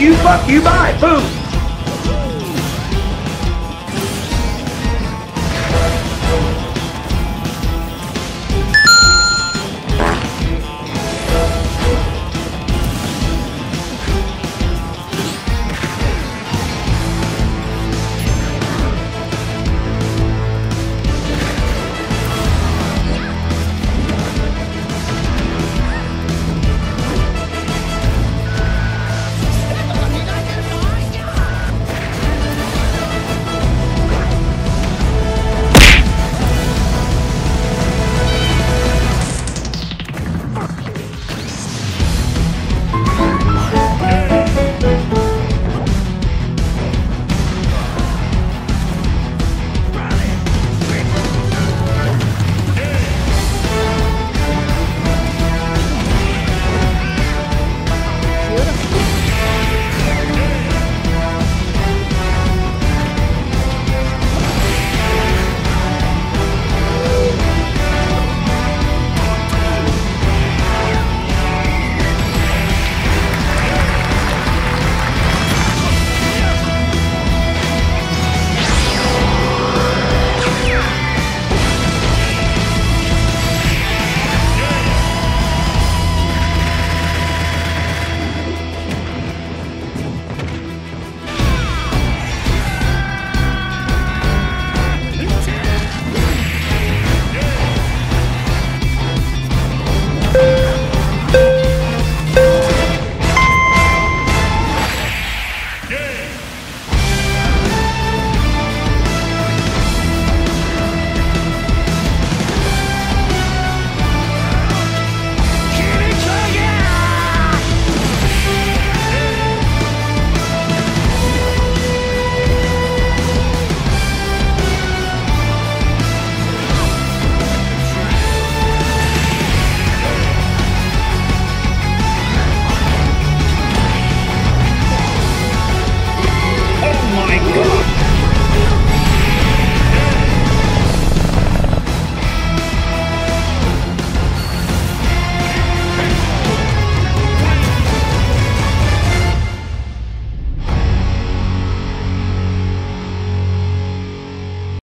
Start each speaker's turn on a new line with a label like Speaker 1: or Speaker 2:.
Speaker 1: you, fuck you, bye. Boom.